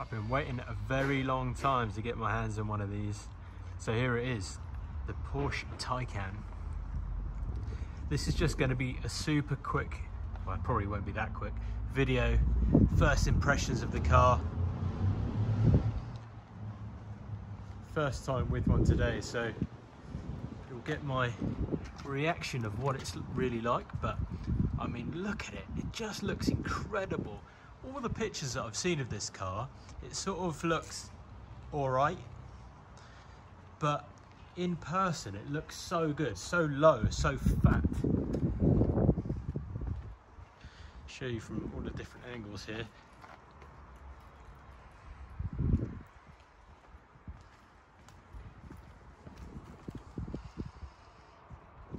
I've been waiting a very long time to get my hands on one of these. So here it is, the Porsche Taycan. This is just going to be a super quick, well it probably won't be that quick, video, first impressions of the car. First time with one today, so you'll get my reaction of what it's really like, but I mean, look at it, it just looks incredible all the pictures that I've seen of this car, it sort of looks all right, but in person it looks so good, so low, so fat. Show you from all the different angles here.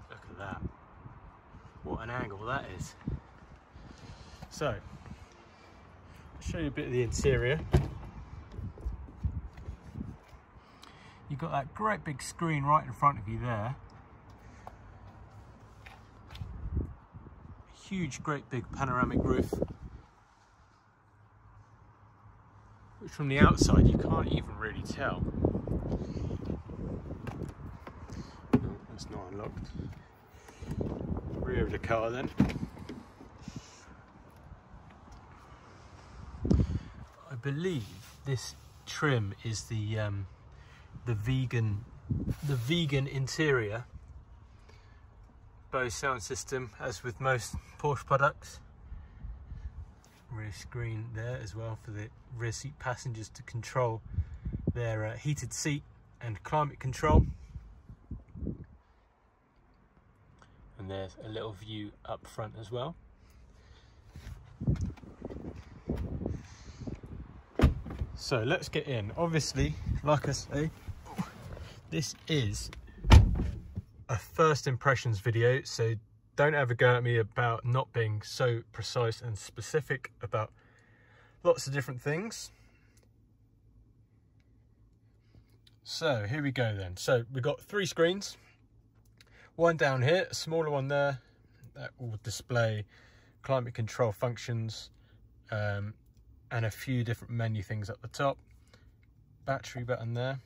Look at that. What an angle that is. So, show you a bit of the interior. You've got that great big screen right in front of you there. Huge, great big panoramic roof. Which from the outside you can't even really tell. Oh, that's not unlocked. Rear of the car then. Believe this trim is the um, the vegan the vegan interior. Bose sound system as with most Porsche products. Rear screen there as well for the rear seat passengers to control their uh, heated seat and climate control. And there's a little view up front as well So let's get in. Obviously, like I say, this is a first impressions video, so don't ever go at me about not being so precise and specific about lots of different things. So here we go then. So we've got three screens. One down here, a smaller one there, that will display climate control functions, um, and a few different menu things at the top. Battery button there.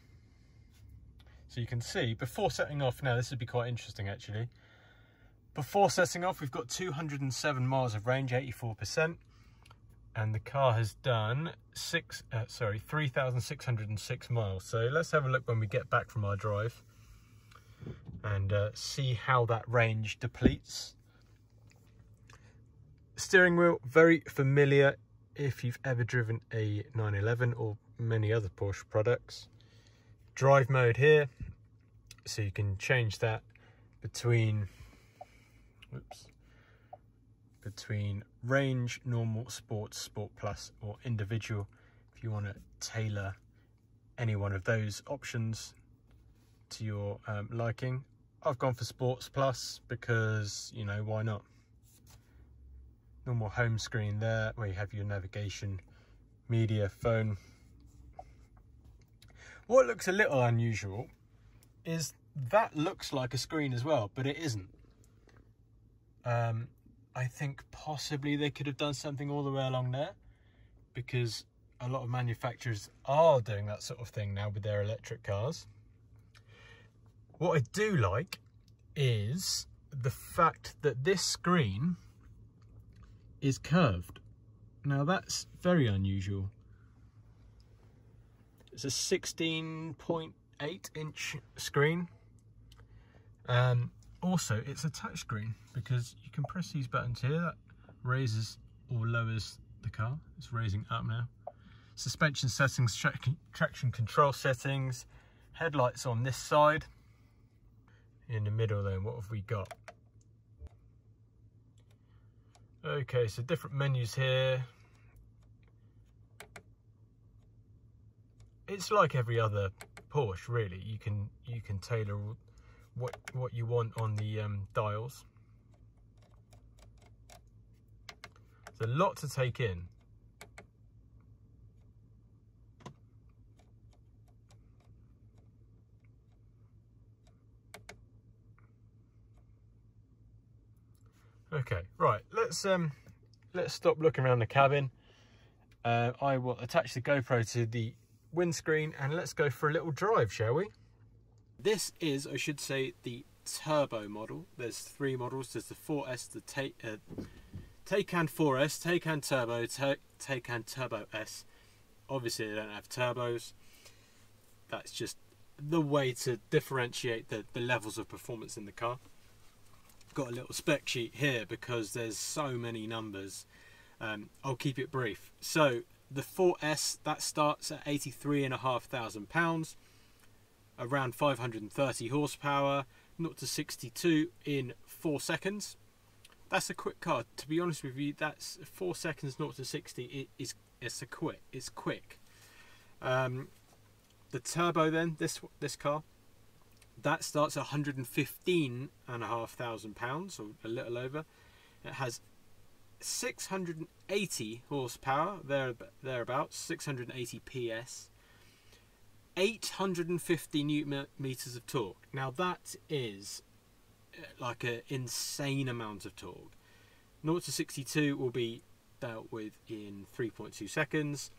So you can see, before setting off, now this would be quite interesting actually. Before setting off, we've got 207 miles of range, 84%. And the car has done six, uh, sorry, 3,606 miles. So let's have a look when we get back from our drive and uh, see how that range depletes. Steering wheel, very familiar if you've ever driven a 911 or many other Porsche products. Drive mode here, so you can change that between, oops, between range, normal, sports, sport plus, or individual. If you want to tailor any one of those options to your um, liking. I've gone for sports plus because, you know, why not? Normal home screen there where you have your navigation, media, phone. What looks a little unusual is that looks like a screen as well, but it isn't. Um, I think possibly they could have done something all the way along there because a lot of manufacturers are doing that sort of thing now with their electric cars. What I do like is the fact that this screen is curved. Now that's very unusual. It's a 16.8 inch screen. Um, also, it's a touchscreen because you can press these buttons here. That raises or lowers the car. It's raising up now. Suspension settings, tra traction control settings, headlights on this side. In the middle then, what have we got? Okay, so different menus here. It's like every other Porsche, really. You can you can tailor what what you want on the um, dials. There's a lot to take in. Okay, right. Let's um, let's stop looking around the cabin Uh, I will attach the GoPro to the windscreen and let's go for a little drive, shall we? This is, I should say, the turbo model. There's three models. There's the 4S, the Take uh, Taycan 4S, Taycan Turbo, Taycan Turbo S. Obviously, they don't have turbos. That's just the way to differentiate the, the levels of performance in the car. Got a little spec sheet here because there's so many numbers. Um, I'll keep it brief. So the 4S that starts at 83 and a half thousand pounds, around 530 horsepower, 0 to 62 in four seconds. That's a quick car. To be honest with you, that's four seconds 0 to 60. It is it's a quick. It's quick. Um, the turbo then this this car that starts at 115 and a half thousand pounds or a little over. It has 680 horsepower there thereabouts 680 PS 850 newton meters of torque. Now that is uh, like an insane amount of torque. 0 to 62 will be dealt with in 3.2 seconds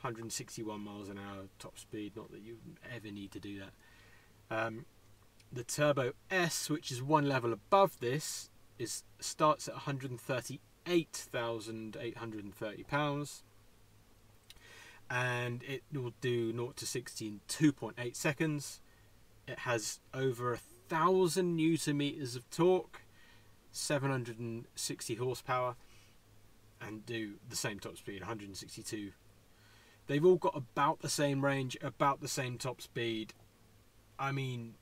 161 miles an hour top speed not that you ever need to do that. Um, the turbo s which is one level above this is starts at 138,830 pounds and it will do 0 to 60 in 2.8 seconds it has over a thousand newton meters of torque, 760 horsepower, and do the same top speed, 162. They've all got about the same range, about the same top speed. I mean,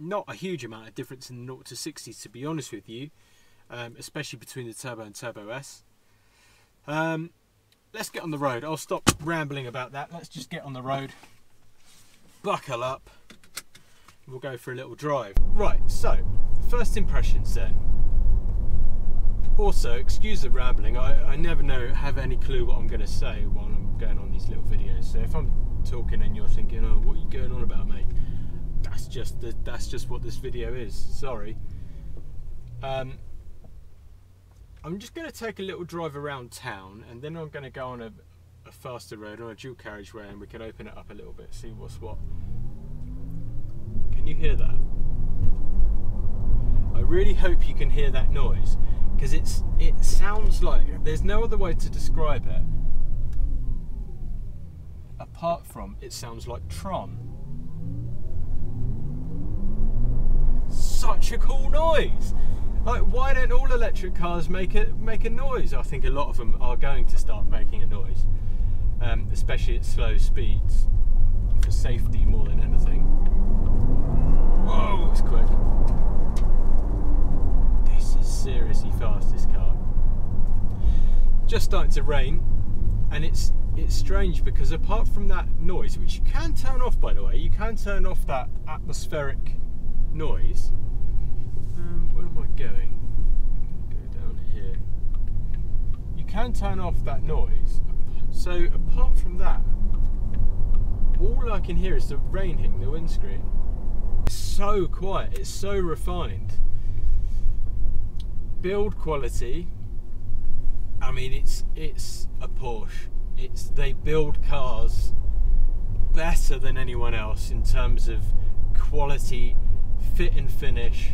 not a huge amount of difference in 0 to 60, to be honest with you, um, especially between the Turbo and Turbo S. Um, let's get on the road. I'll stop rambling about that. Let's just get on the road. Buckle up we'll go for a little drive. Right, so, first impressions then. Also, excuse the rambling, I, I never know, have any clue what I'm going to say while I'm going on these little videos. So if I'm talking and you're thinking, oh, what are you going on about, mate? That's just the, that's just what this video is. Sorry. Um, I'm just going to take a little drive around town, and then I'm going to go on a, a faster road on a dual carriageway, and we can open it up a little bit, see what's what. Can you hear that? I really hope you can hear that noise because it's it sounds like there's no other way to describe it apart from it sounds like Tron. Such a cool noise. Like why don't all electric cars make it make a noise? I think a lot of them are going to start making a noise, um, especially at slow speeds for safety more than anything. Whoa, it's quick. This is seriously fast, this car. Just starting to rain, and it's it's strange because apart from that noise, which you can turn off by the way, you can turn off that atmospheric noise. Um, where am I going? Go down here. You can turn off that noise. So apart from that, all I can hear is the rain hitting the windscreen It's so quiet, it's so refined. Build quality, I mean it's it's a Porsche. It's they build cars better than anyone else in terms of quality, fit and finish,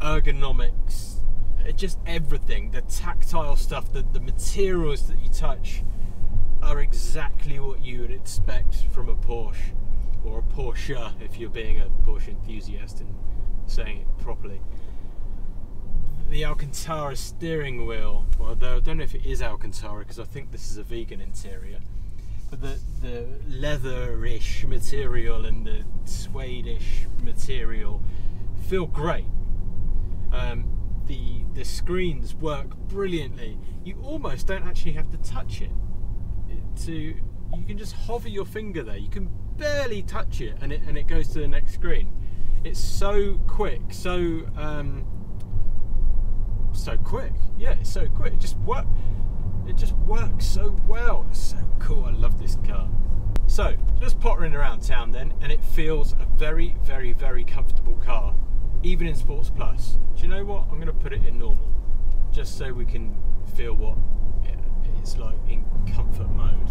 ergonomics, just everything. The tactile stuff, the, the materials that you touch are exactly what you would expect from a Porsche or a Porsche if you're being a Porsche enthusiast and saying it properly. The Alcantara steering wheel, although I don't know if it is Alcantara because I think this is a vegan interior, the, the leatherish material and the suede-ish material feel great. Um, the the screens work brilliantly. You almost don't actually have to touch it. To you can just hover your finger there. You can barely touch it and it and it goes to the next screen. It's so quick, so um, so quick. Yeah, it's so quick. It just work. It just works so well. It's so cool. I love this car. So just pottering around town then, and it feels a very, very, very comfortable car, even in Sports Plus. Do you know what? I'm going to put it in normal, just so we can feel what it's like in comfort mode.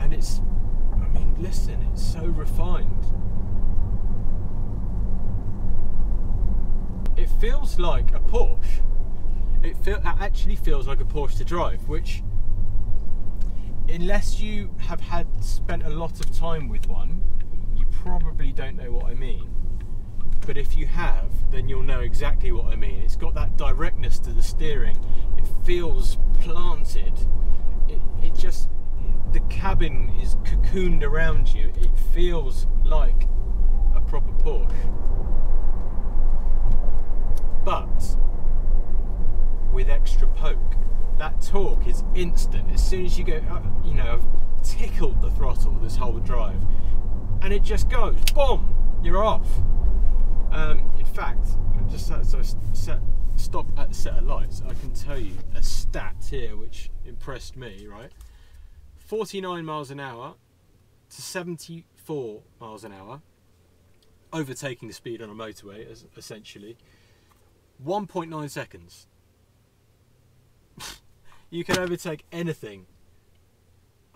And it's, I mean, listen, it's so refined. It feels like a Porsche. It, feel, it actually feels like a Porsche to drive, which, unless you have had spent a lot of time with one, you probably don't know what I mean but if you have, then you'll know exactly what I mean. It's got that directness to the steering. It feels planted. It, it just, the cabin is cocooned around you. It feels like a proper Porsche. But with extra poke, that torque is instant. As soon as you go, uh, you know, I've tickled the throttle this whole drive, and it just goes, boom, you're off. Um, in fact, just as I set, stop at the set of lights, I can tell you a stat here which impressed me, right? 49 miles an hour to 74 miles an hour, overtaking the speed on a motorway, essentially. 1.9 seconds. You can overtake anything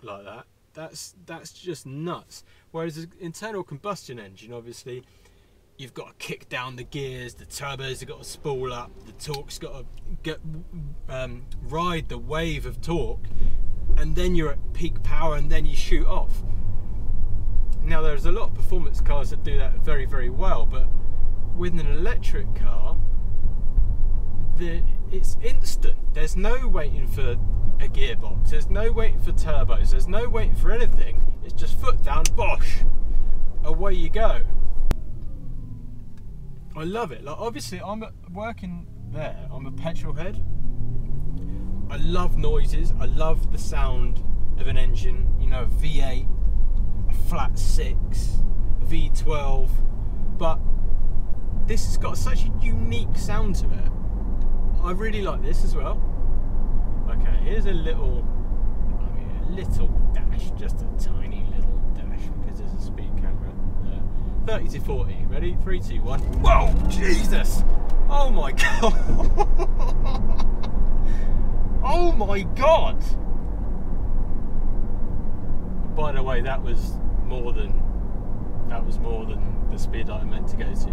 like that. That's that's just nuts. Whereas an internal combustion engine, obviously, you've got to kick down the gears, the turbos have got to spool up, the torque's got to get um, ride the wave of torque, and then you're at peak power, and then you shoot off. Now there's a lot of performance cars that do that very very well, but with an electric car, the, it's instant. There's no waiting for a gearbox. There's no waiting for turbos. There's no waiting for anything. It's just foot down, bosh, away you go. I love it. Like obviously, I'm working there. I'm a petrol head. I love noises. I love the sound of an engine. You know, a V8, a flat six, a V12. But this has got such a unique sound to it. I really like this as well. Okay, here's a little, I mean, a little dash, just a tiny little dash because there's a speed camera There. 30 to 40. Ready? 3, 2, 1. Whoa! Jesus! Oh my god! oh my god! By the way, that was more than that was more than the speed I meant to go to.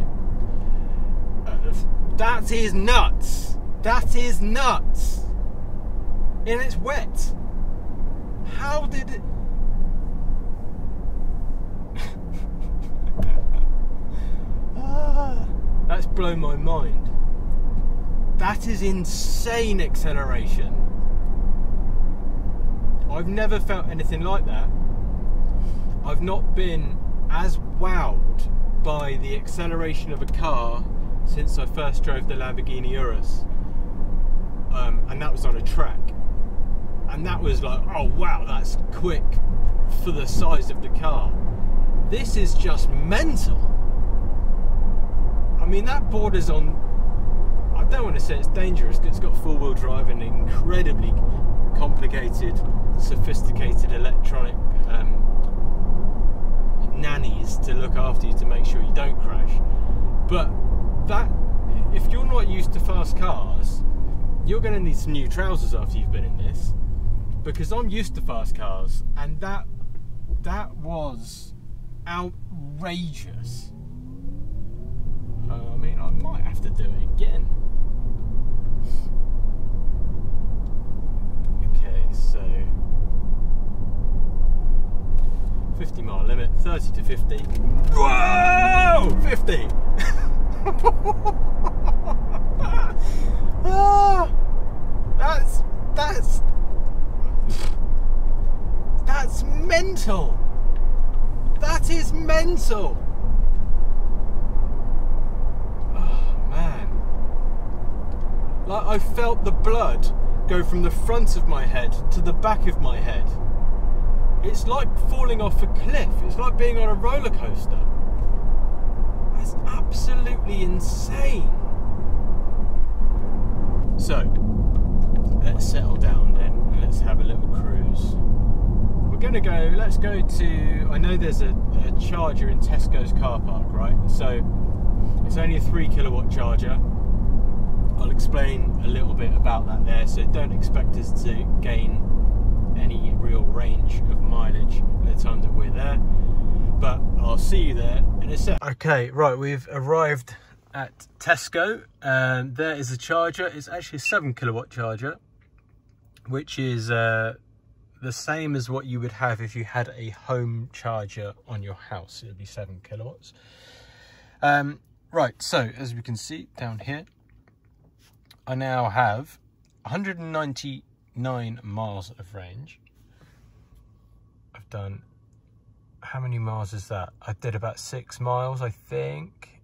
Uh, that is nuts! That is nuts! And it's wet. How did it? Ah, that's blown my mind. That is insane acceleration. I've never felt anything like that. I've not been as wowed by the acceleration of a car since I first drove the Lamborghini Urus. Um, and that was on a track. And that was like, oh wow, that's quick for the size of the car. This is just mental. I mean, that borders on. I don't want to say it's dangerous because it's got four wheel drive and incredibly complicated, sophisticated electronic um, nannies to look after you to make sure you don't crash. But that, if you're not used to fast cars, you're going to need some new trousers after you've been in this, because I'm used to fast cars, and that that was outrageous. I mean, I might have to do it again. Okay, so 50 mile limit, 30 to 50. Whoa! 50! that's that's that's mental. That is mental. Oh, man, Like I felt the blood go from the front of my head to the back of my head. It's like falling off a cliff. It's like being on a roller coaster. That's absolutely insane. So, let's settle down then and let's have a little cruise. We're going to go, let's go to, I know there's a, a charger in Tesco's car park, right? So, it's only a three kilowatt charger I'll explain a little bit about that there. So don't expect us to gain any real range of mileage at the time that we're there. But I'll see you there in a sec. Okay, right, we've arrived at Tesco and there is a charger. It's actually a seven kilowatt charger, which is uh, the same as what you would have if you had a home charger on your house. It would be seven kilowatts. Um, right, so as we can see down here, I now have 199 miles of range. I've done, how many miles is that? I did about six miles, I think.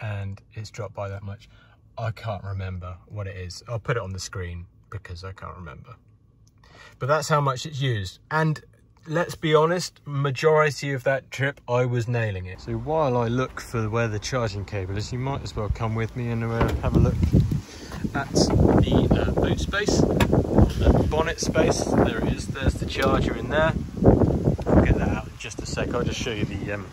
And it's dropped by that much. I can't remember what it is. I'll put it on the screen because I can't remember but that's how much it's used. And let's be honest, majority of that trip, I was nailing it. So while I look for where the charging cable is, you might as well come with me and uh, have a look at the uh, boot space, the bonnet space. There it is, there's the charger in there. I'll get that out in just a sec. I'll just show you the um,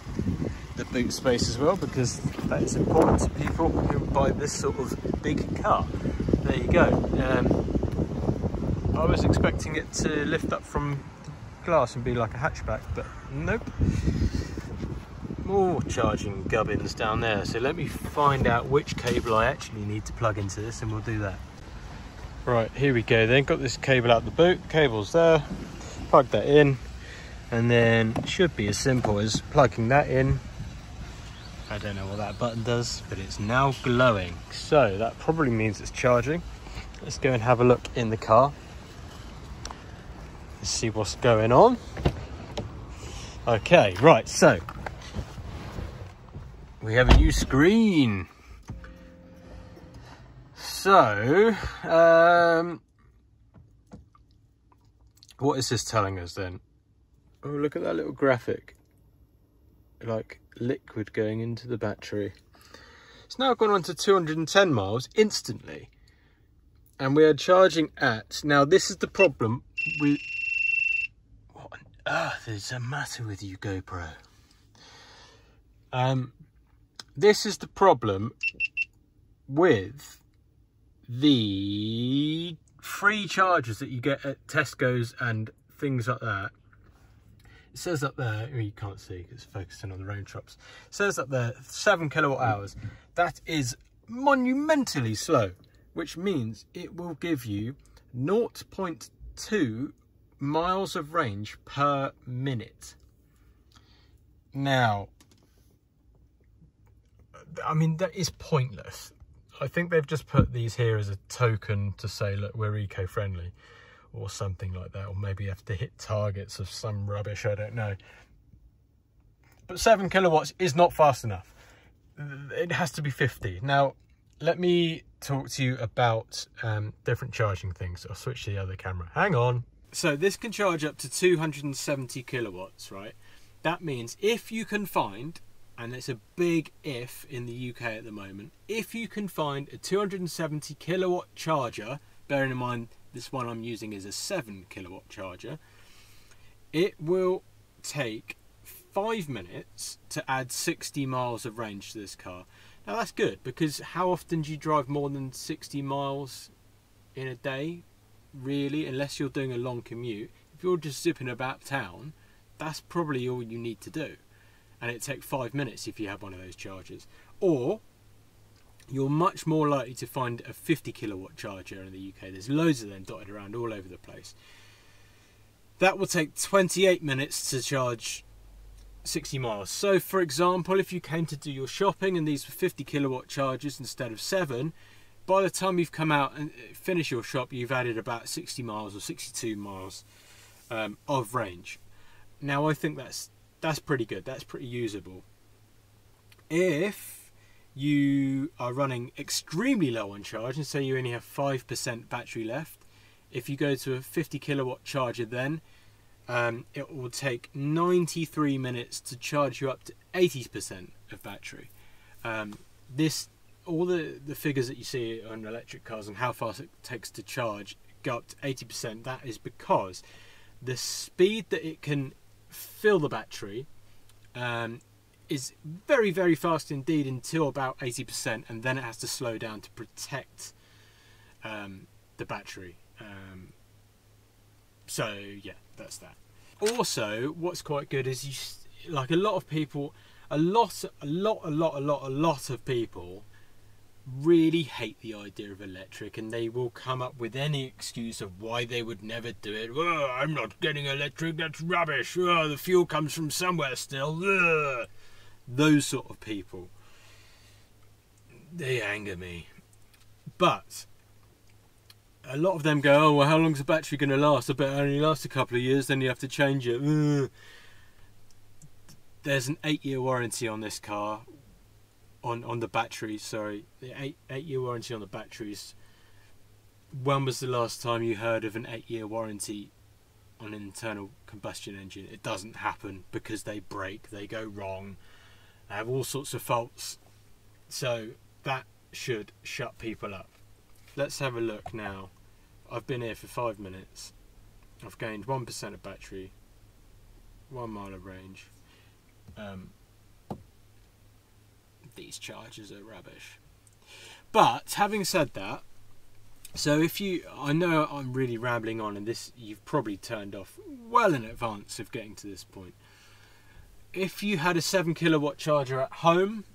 the boot space as well because that is important to people who buy this sort of big car. There you go. Um, I was expecting it to lift up from the glass and be like a hatchback, but nope. More charging gubbins down there. So let me find out which cable I actually need to plug into this and we'll do that. Right, here we go then. Got this cable out the boot, cable's there. Plug that in and then it should be as simple as plugging that in. I don't know what that button does, but it's now glowing. So that probably means it's charging. Let's go and have a look in the car. Let's see what's going on. Okay, right, so we have a new screen. So, um, what is this telling us then? Oh, look at that little graphic. Like liquid going into the battery. It's now gone on to 210 miles instantly. And we are charging at, now this is the problem with what on earth is the matter with you, GoPro? Um, this is the problem with the free chargers that you get at Tesco's and things like that. It says up there, well, you can't see because it's focusing on the raindrops. It says up there, seven kilowatt hours. That is monumentally slow, which means it will give you 0.2 miles of range per minute. Now, I mean, that is pointless. I think they've just put these here as a token to say, look, we're eco-friendly or something like that. Or maybe you have to hit targets of some rubbish, I don't know. But 7 kilowatts is not fast enough. It has to be 50. Now, let me talk to you about um, different charging things. I'll switch to the other camera. Hang on. So this can charge up to 270 kilowatts, right? That means if you can find, and it's a big if in the UK at the moment, if you can find a 270 kilowatt charger, bearing in mind this one I'm using is a 7 kilowatt charger, it will take 5 minutes to add 60 miles of range to this car. Now that's good because how often do you drive more than 60 miles in a day? really, unless you're doing a long commute, if you're just zipping about town, that's probably all you need to do. And it takes five minutes if you have one of those chargers. Or you're much more likely to find a 50 kilowatt charger in the UK. There's loads of them dotted around all over the place. That will take 28 minutes to charge 60 miles. So, for example, if you came to do your shopping and these were 50 kilowatt chargers instead of 7, by the time you've come out and uh, finish your shop, you've added about 60 miles or 62 miles um, of range. Now, I think that's that's pretty good. That's pretty usable. If you are running extremely low on charge and say you only have 5% battery left, if you go to a 50 kilowatt charger, then um, it will take 93 minutes to charge you up to 80% of battery. Um, this all the, the figures that you see on electric cars and how fast it takes to charge go up to 80%, that is because the speed that it can fill the battery um, is very very fast indeed until about 80% and then it has to slow down to protect um, the battery um, so yeah that's that also what's quite good is you like a lot of people a lot a lot a lot a lot a lot of people really hate the idea of electric and they will come up with any excuse of why they would never do it. Oh, I'm not getting electric, that's rubbish. Oh, the fuel comes from somewhere still. Ugh those sort of people, they anger me. But a lot of them go, oh, well, how long's the battery going to last? I bet it only lasts a couple of years, then you have to change it. Ugh. There's an eight year warranty on this car, on, on the batteries, sorry. The eight, eight year warranty on the batteries. When was the last time you heard of an eight year warranty on an internal combustion engine? It doesn't happen because they break, they go wrong have all sorts of faults. So that should shut people up. Let's have a look now. I've been here for five minutes. I've gained 1% of battery, one mile of range. Um, these chargers are rubbish. But having said that, so if you, I know I'm really rambling on, and this you've probably turned off well in advance of getting to this point if you had a 7 kilowatt charger at home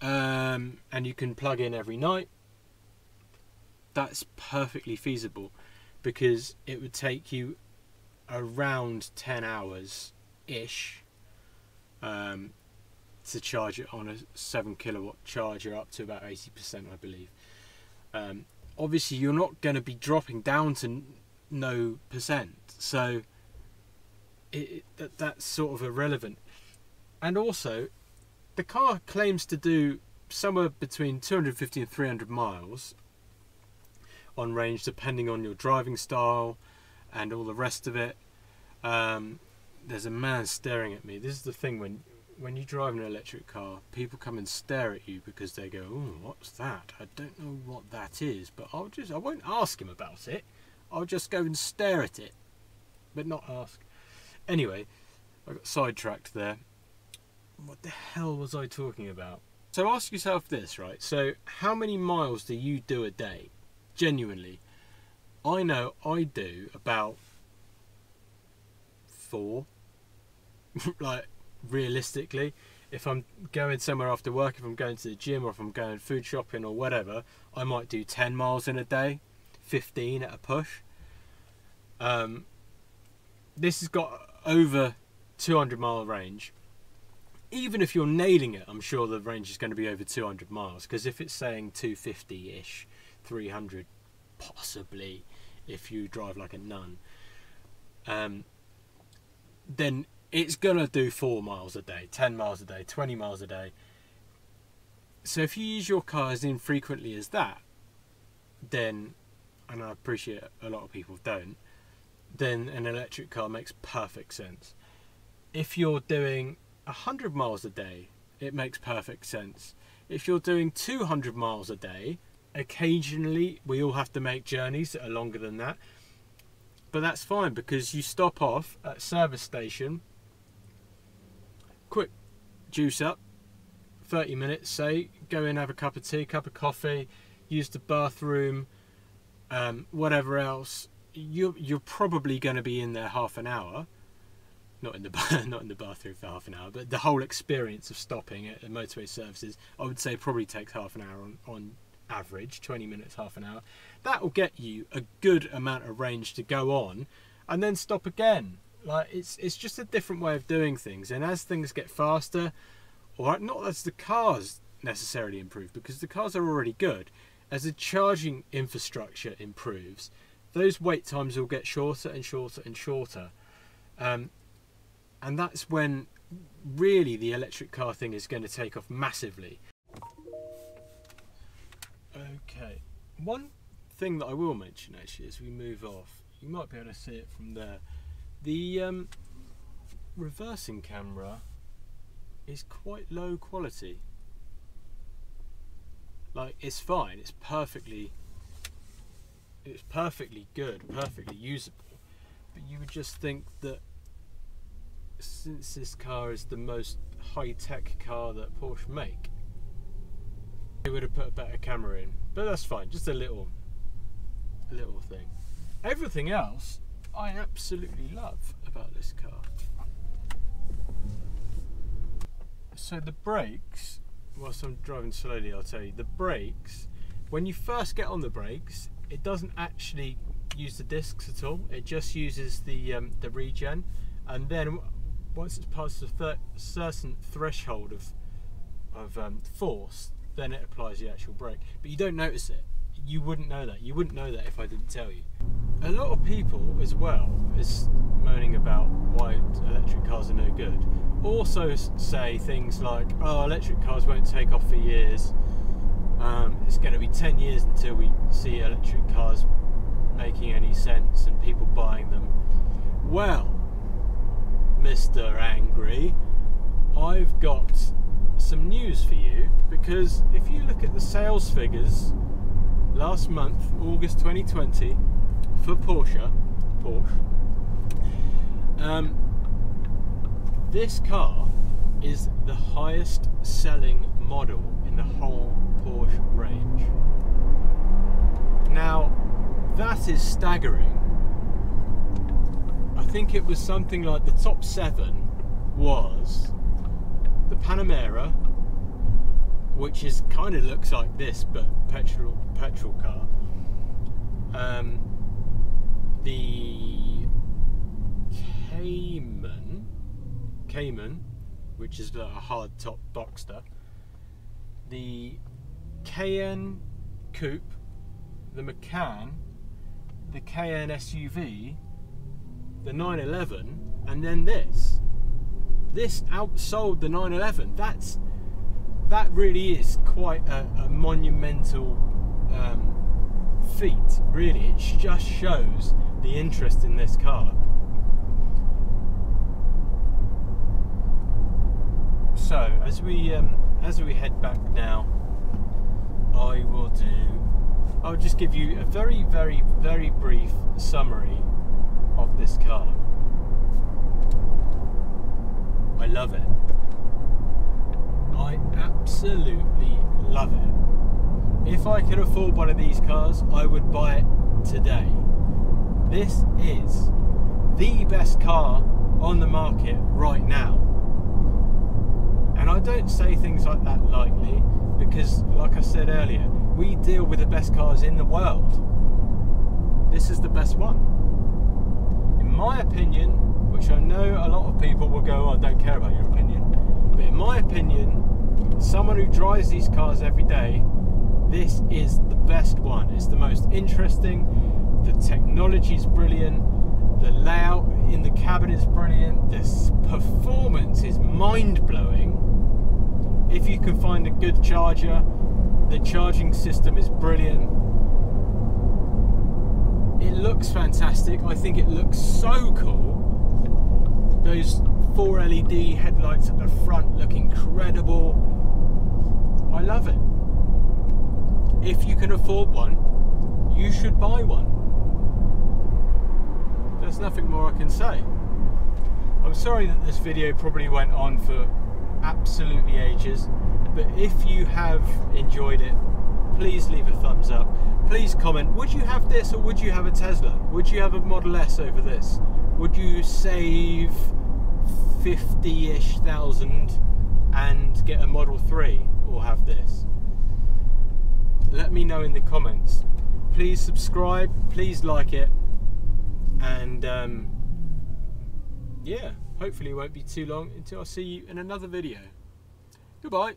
um, and you can plug in every night, that's perfectly feasible because it would take you around 10 hours ish um, to charge it on a 7 kilowatt charger up to about 80%, I believe. Um, obviously, you're not going to be dropping down to no percent, so it, that, that's sort of irrelevant and also the car claims to do somewhere between 250 and 300 miles on range depending on your driving style and all the rest of it. Um, there's a man staring at me. This is the thing when when you drive an electric car people come and stare at you because they go oh what's that? I don't know what that is but i'll just i won't ask him about it. I'll just go and stare at it but not ask. Anyway i got sidetracked there what the hell was I talking about? So ask yourself this, right? So how many miles do you do a day? Genuinely. I know I do about four. like realistically. If I'm going somewhere after work, if I'm going to the gym or if I'm going food shopping or whatever, I might do 10 miles in a day, 15 at a push. Um, this has got over 200 mile range even if you're nailing it, I'm sure the range is going to be over 200 miles. Because if it's saying 250 ish, 300 possibly, if you drive like a nun, um, then it's going to do 4 miles a day, 10 miles a day, 20 miles a day. So if you use your car as infrequently as that, then, and I appreciate a lot of people don't, then an electric car makes perfect sense. If you're doing 100 miles a day, it makes perfect sense. If you're doing 200 miles a day, occasionally we all have to make journeys that are longer than that. But that's fine because you stop off at service station, quick juice up, 30 minutes say, go in, have a cup of tea, cup of coffee, use the bathroom, um, whatever else. You're, you're probably going to be in there half an hour not in the not in the bathroom for half an hour, but the whole experience of stopping at motorway services, I would say probably takes half an hour on, on average, 20 minutes, half an hour. That will get you a good amount of range to go on, and then stop again. Like it's it's just a different way of doing things, and as things get faster, or not as the cars necessarily improve, because the cars are already good. As the charging infrastructure improves, those wait times will get shorter and shorter and shorter. Um, and that's when really the electric car thing is going to take off massively. Okay, one thing that I will mention actually as we move off, you might be able to see it from there. The um, reversing camera is quite low quality. Like it's fine, it's perfectly, it's perfectly good, perfectly usable. But you would just think that since this car is the most high-tech car that Porsche make, they would have put a better camera in. But that's fine, just a little, little thing. Everything else, I absolutely love about this car. So the brakes, whilst I'm driving slowly, I'll tell you, the brakes, when you first get on the brakes, it doesn't actually use the discs at all. It just uses the um, the regen, and then once it's past a th certain threshold of of um, force, then it applies the actual brake. But you don't notice it. You wouldn't know that. You wouldn't know that if I didn't tell you. A lot of people, as well, is moaning about why electric cars are no good. Also say things like, "Oh, electric cars won't take off for years. Um, it's going to be 10 years until we see electric cars making any sense and people buying them." Well, Mr. Angry, I've got some news for you because if you look at the sales figures last month, August 2020, for Porsche, Porsche, um, this car is the highest selling model in the whole Porsche range. Now, that is staggering. I think it was something like the top seven was the Panamera, which is kind of looks like this but petrol petrol car. Um, the Cayman, Cayman, which is a hard top Boxster. The Cayenne Coupe, the Macan, the Cayenne SUV, the 911, and then this this outsold the 911. That's that really is quite a, a monumental um, feat. Really, it just shows the interest in this car. So as we um, as we head back now, I will do. I'll just give you a very, very, very brief summary this car. I love it. I absolutely love it. If I could afford one of these cars, I would buy it today. This is the best car on the market right now. And I don't say things like that lightly because, like I said earlier, we deal with the best cars in the world. This is the best one. My opinion, which I know a lot of people will go, oh, I don't care about your opinion. But in my opinion, someone who drives these cars every day, this is the best one. It's the most interesting. The technology is brilliant. The layout in the cabin is brilliant. This performance is mind blowing. If you can find a good charger, the charging system is brilliant. Looks fantastic. I think it looks so cool those four LED headlights at the front look incredible. I love it. If you can afford one, you should buy one. There's nothing more I can say. I'm sorry that this video probably went on for absolutely ages, but if you have enjoyed it, please leave a thumbs up. Please comment, would you have this or would you have a Tesla? Would you have a Model S over this? would you save 50-ish thousand and get a Model 3 or have this? Let me know in the comments. Please subscribe, please like it, and um, yeah, hopefully it won't be too long until I see you in another video. Goodbye.